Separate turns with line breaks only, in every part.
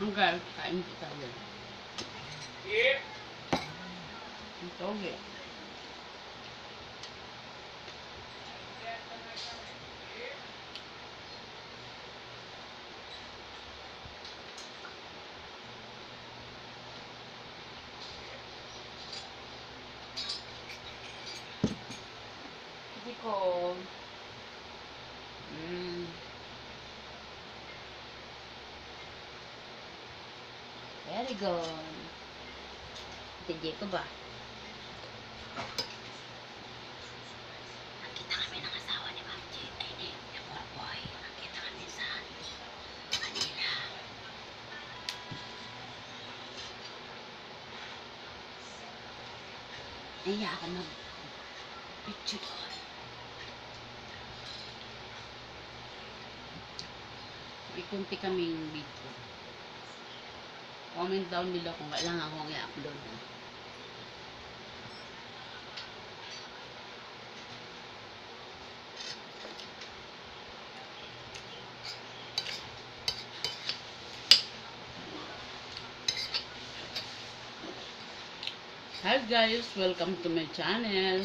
Hanggang kain ko tayo. Ang toge. Hindi ko. Mm. Good. Ate Jacob ba? Nakita kami ng asawa ni Ma'am J. Ay, ni ni Boy. Nakita kami sa Manila. Naiya ako mag picture doon. May kaming video. Comment down below kung kailangan akong i-upload. Hi guys, welcome to my channel.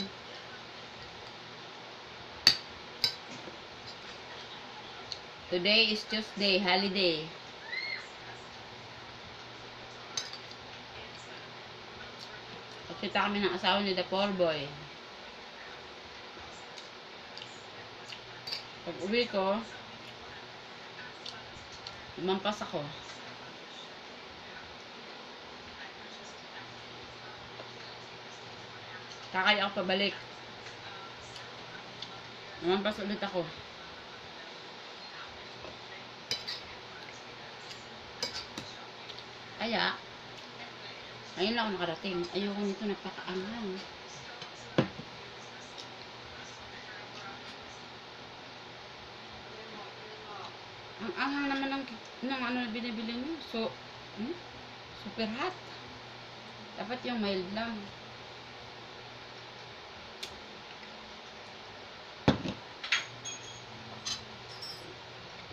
Today is Tuesday, holiday. Nakita kami ng asawa ni The Poor Boy. Pag uwi ko, lumampas ako. Kakay ako pabalik. Lumampas ulit ako. Kaya, ngayon lang ako nakarating. Ayoko nito napakaanghang. Ang anghang naman ng, ng ano na binibili niyo. So, hmm? super hot. Dapat yung mild lang.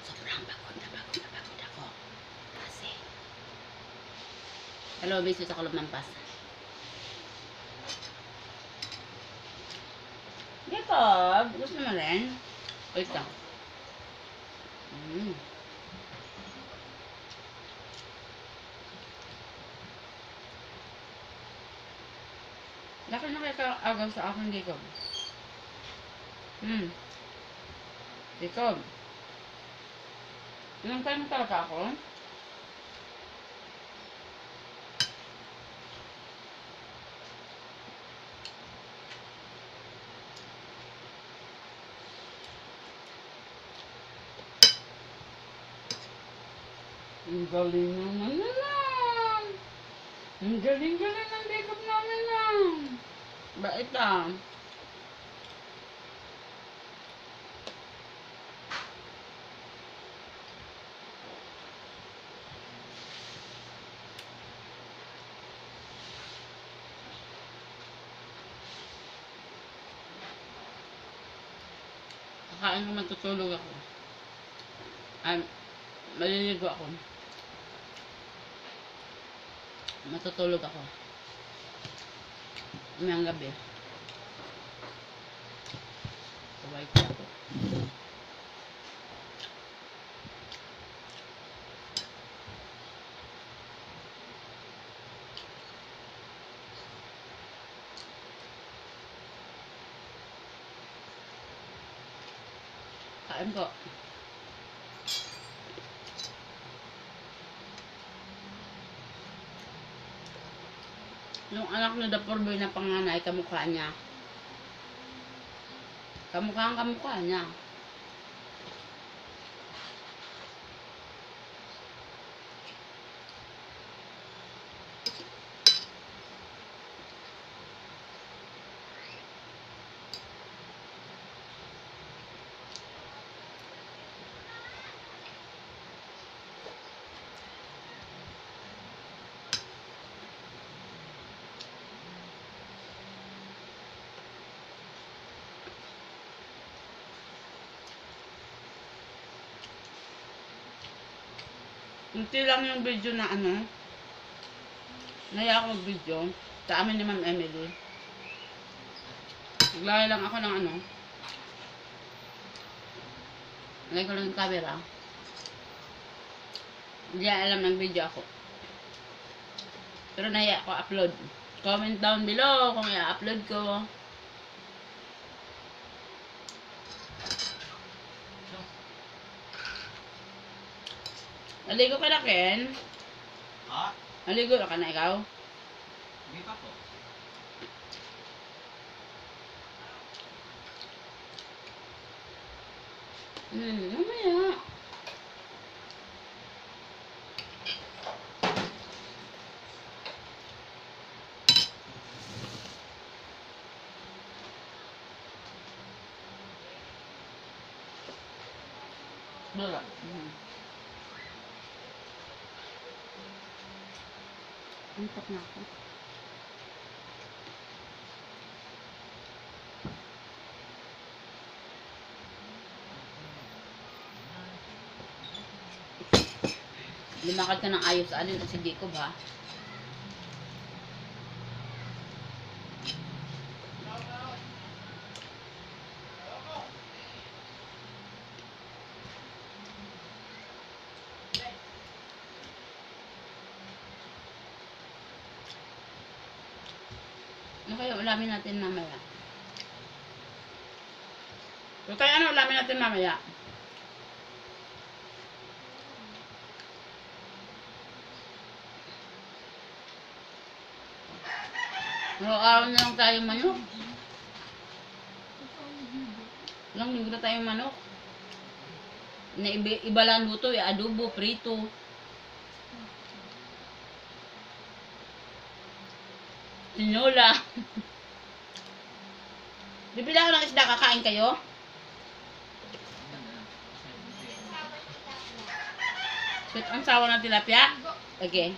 Sobrang pagod na pagod na pagod ako. Kasi, Hello, busy sa kulog ng pas. Jacob, gusto mo rin? Wait lang. Mm. Laki na kaya ka-agaw sa akin, Jacob. Hmm. Jacob. Ilang na talaga ako? Ang galing naman na lang. Ang galing-galing ng makeup namin lang. Bait ah. Kakain ko matutulog ako. Ay, maliligo ako. Matutulog ako. Umayang gabi. Kaway ko ako. Kain ko. Yung anak ni The Poor Boy na panganay, kamukha niya. Kamukha ang kamukha niya. Kunti lang yung video na ano. Naya ako video. Sa amin ni Ma'am Emily. Naglagay lang ako ng ano. Nalagay ko lang yung camera. Hindi alam ng video ako. Pero naya ako upload. Comment down below kung i-upload ko. Naligo ka na, Ken?
Ha?
Naligo na ka na ikaw?
Hindi pa po.
Hmm, mamaya. Wala. Hmm. Antok na ako. Lumakad ka ng ayos sa alin si Jacob ha. Ano kaya ulamin natin mamaya? So, kaya ano ulamin natin mamaya? Araw-araw na lang tayong manok. Ilang linggo na tayong manok. Na iba, iba lang luto, eh, adobo, prito. Tinola. Bibili ako ng isda, kakain kayo? Sweet ang sawa ng tilapia? Okay.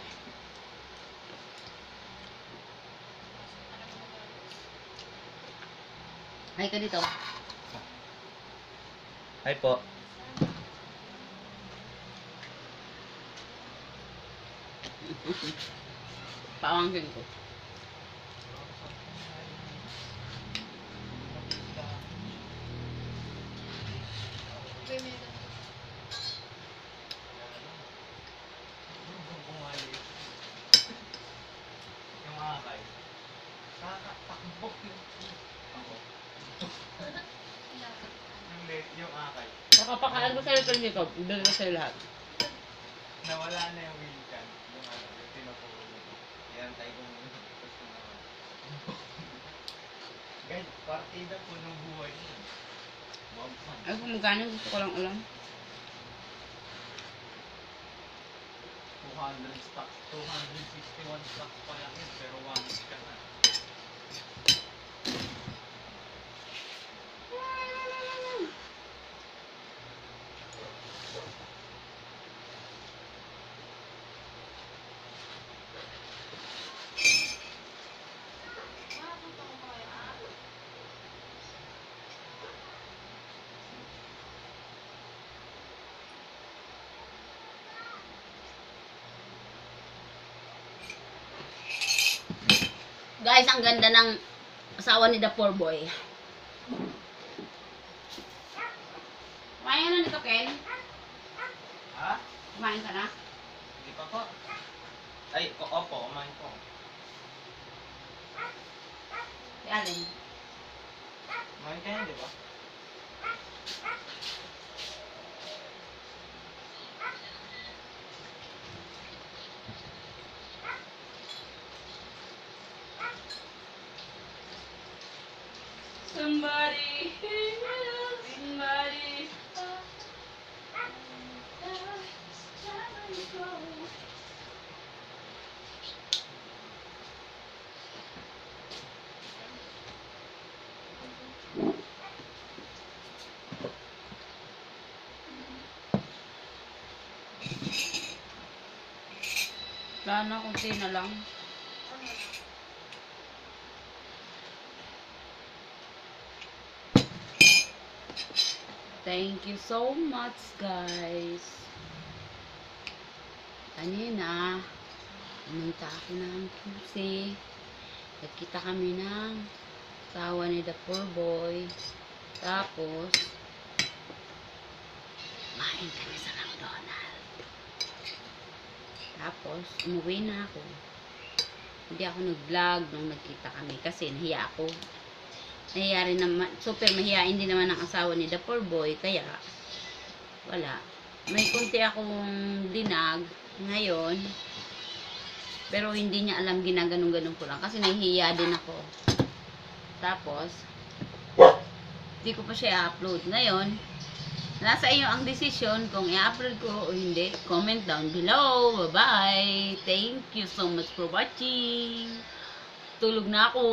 Ay ka dito.
Hi po.
Pawangkin ko.
Yung akay. Kakatakbok yung... Late, yung akay.
Kakapakaan ko sa'yo ito dito. Ibigay ko sa'yo lahat.
Nawala na yung wheel cam. Yung ano, yung pinapuro mo. Iantay ko muna. Tapos naman. Guys, partida po ng buhay fun.
Ay, kung magkano gusto ko lang ulam.
200 stocks, 261 stocks pa lang yun, pero 1 week ka na.
Guys, ang ganda ng asawa ni The Poor Boy. Kumain ka na nito, Ken?
Ha?
Kumain ka na?
Hindi pa po. Ay, ko, opo, kumain po.
Si Allen.
Kumain ka yan, di ba?
Wala na, kunti na lang. Thank you so much, guys. Kanina, pumunta ako ng QC. Nagkita kami ng asawa ni The Poor Boy. Tapos, kumain kami sa McDonald's. Tapos, umuwi na ako. Hindi ako nag-vlog nung nagkita kami kasi nahiya ako. Nahiya rin naman, super mahihain din naman ang asawa ni The Poor Boy, kaya wala. May kunti akong dinag ngayon, pero hindi niya alam ginaganong-ganong ko lang kasi nahihiya din ako. Tapos, hindi ko pa siya upload Ngayon, nasa iyo ang desisyon kung i-upload ko o hindi. Comment down below. Bye-bye. Thank you so much for watching. Tulog na ako.